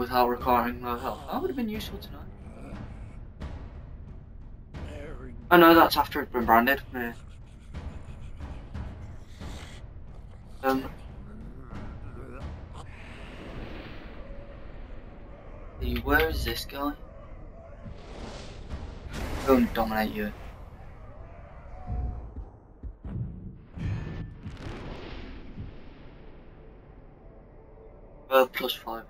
without requiring no help. That would have been useful to know. Oh that's after it's been branded. Yeah. Um. Where is this guy? Go and dominate you. Uh, plus five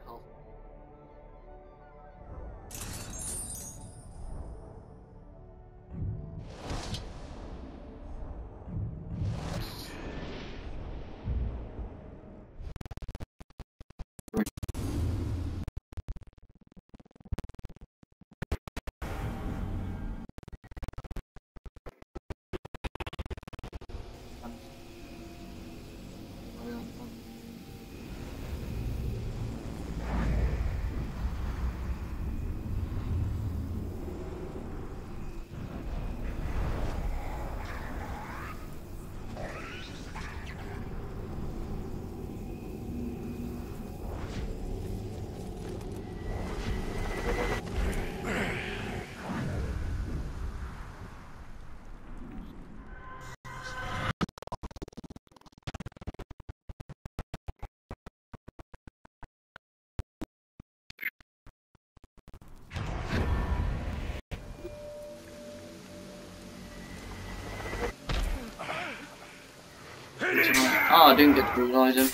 Oh, I didn't get to realise him.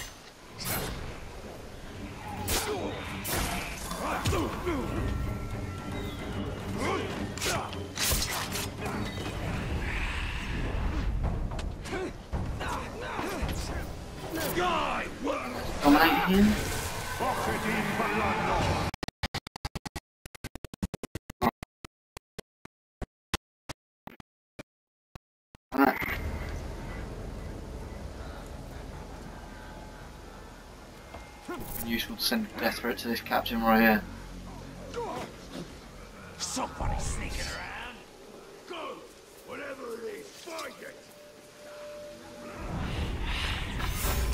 Dominate him? Useful to send a death threat to this captain right here. Somebody sneaking around. Go! Whatever it is, find it!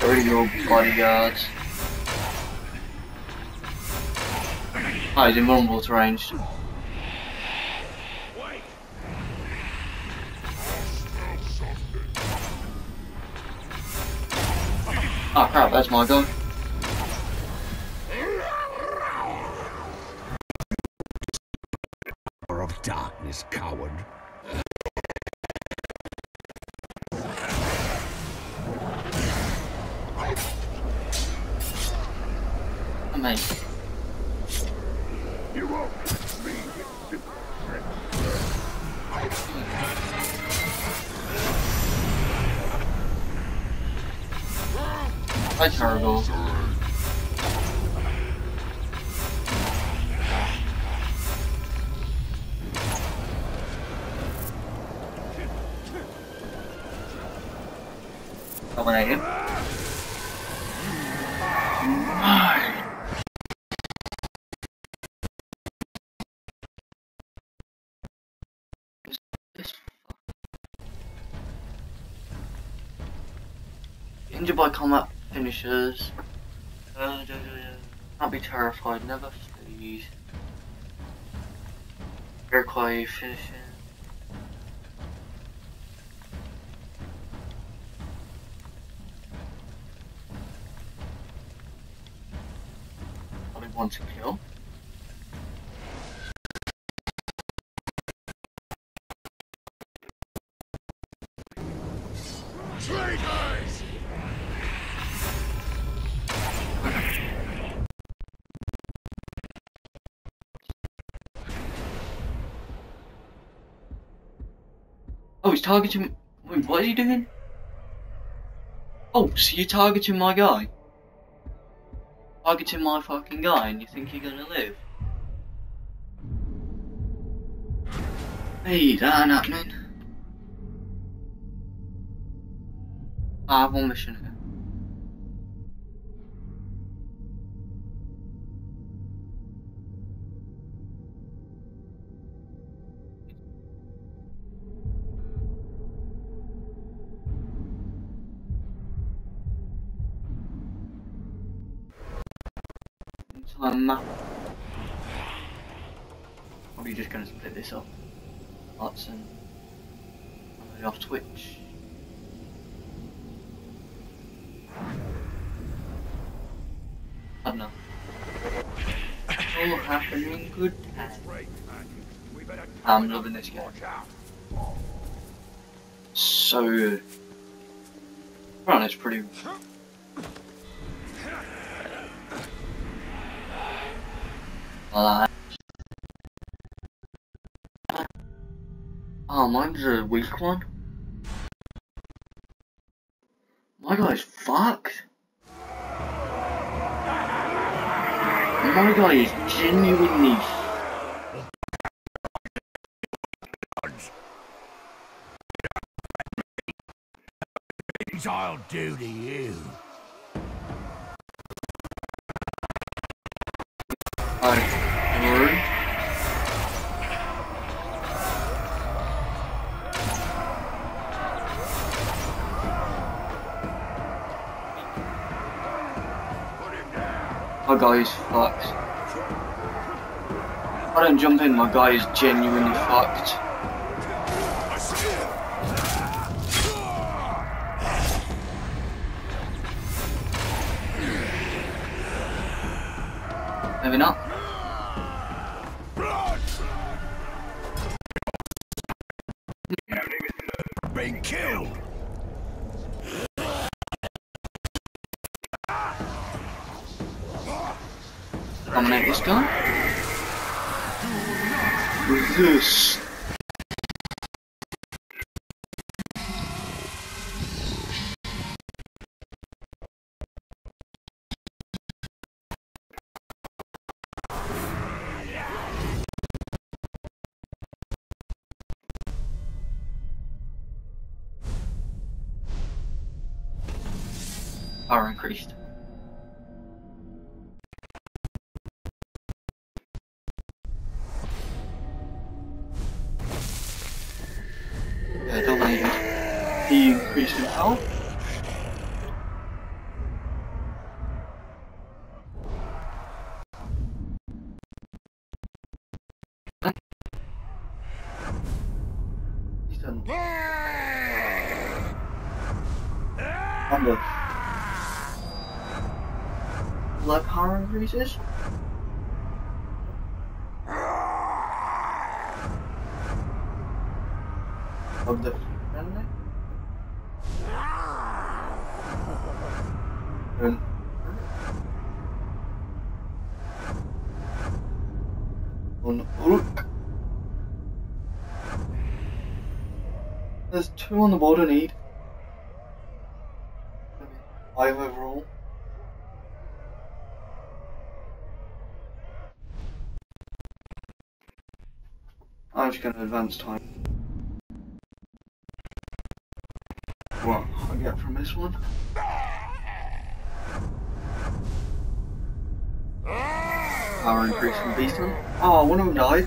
Where are your bodyguards? Oh, he's invulnerable to ranged. Wait! Oh crap, that's my guy. Dominate him. Injured by combat finishers. Uh. Can't be terrified, never flee. Require finishing. Only one to kill. He's targeting Wait, what is he doing? Oh, so you're targeting my guy? Targeting my fucking guy and you think you're gonna live? Hey, that ain't happening. I have one mission here. Time map. Probably just gonna split this up. Lots and off Twitch. I don't know. All happening good man. I'm loving this game. So. Run is pretty. Oh, mine's a weak one. My guy's fucked. My guy is genuinely Things I'll do to you. Alright, guy is fucked. If I don't jump in, my guy is genuinely fucked. Maybe not. Dominate this guy. Resist. Power increased. Dominated. He increased in health. Blood power increases? Of the friendly? And on Uruk. There's two on the board I need. Five overall. I'm just gonna advance time. What I get from this one? Power increase from Beastman. Oh, one of them died.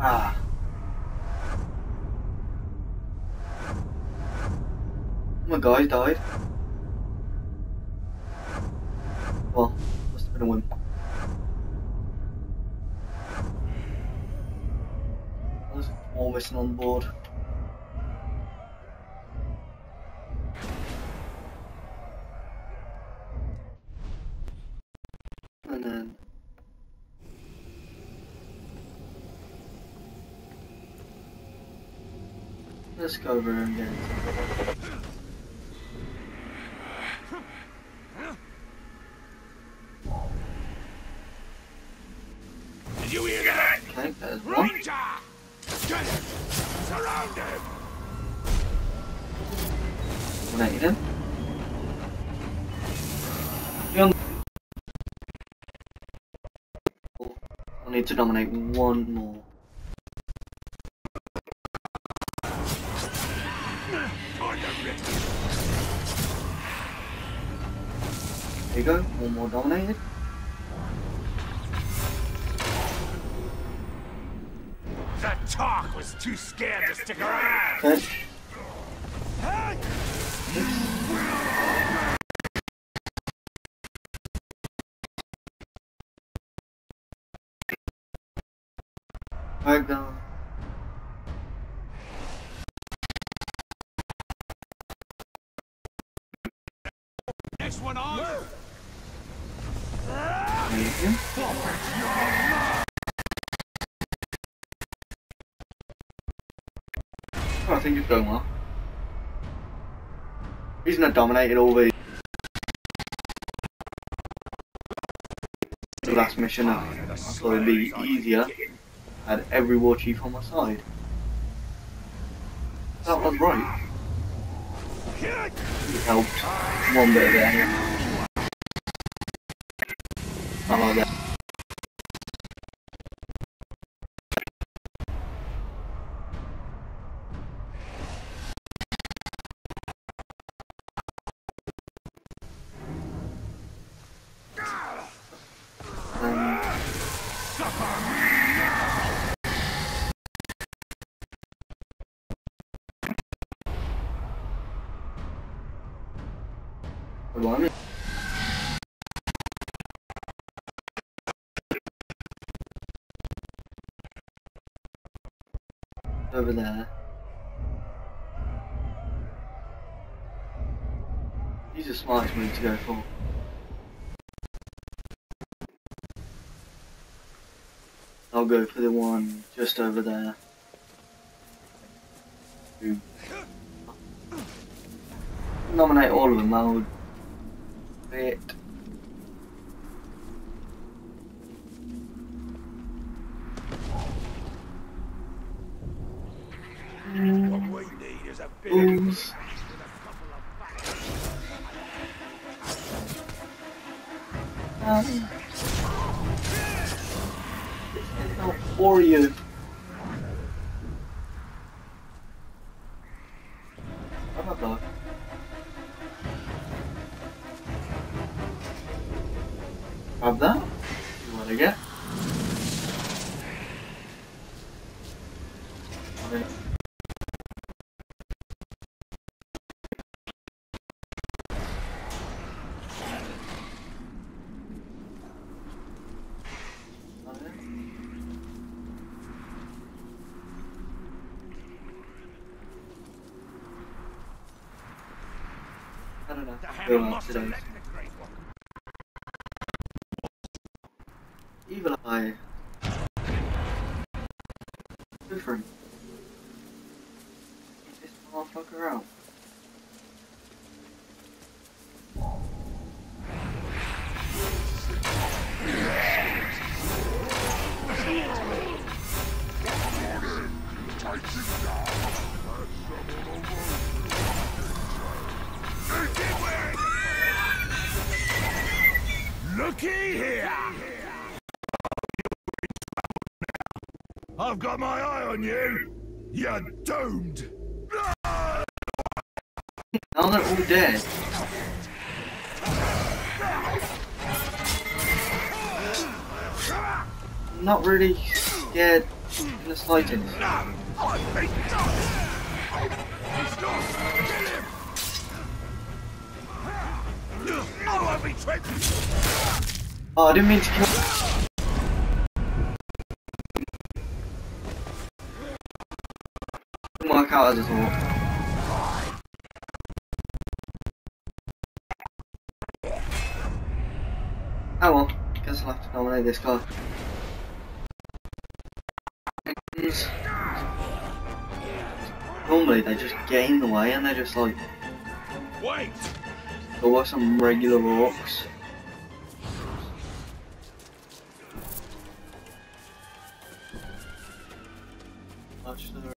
Ah. My guy died. Well, must have been a win. There's all missing on board. And get into Did you hear that? Okay, there's one. Ranger! Get it! Surround him! Dominated him. Young. I need to dominate one more. There you go, one more dominated. The talk was too scared to stick around! Okay. Back down. Next one on! Thank you. I think it's going well. He's not dominated all the the last mission and be easier. I had every war chief on my side. That was right. It helped one bit of it like that. Um, Over there. He's the smartest move to go for. I'll go for the one just over there. Who- Nominate all of them, that would fit. What we need is a bit of Ooze. Um, it's for I don't I've got my eye on you! You're doomed! Now they're all dead. I'm not really scared in the slightest. Oh, I didn't mean to kill. Didn't work out as I. Oh well, guess I'll have to nominate this guy. Normally they just get in the way and they're just like, Wait! there were some regular orcs.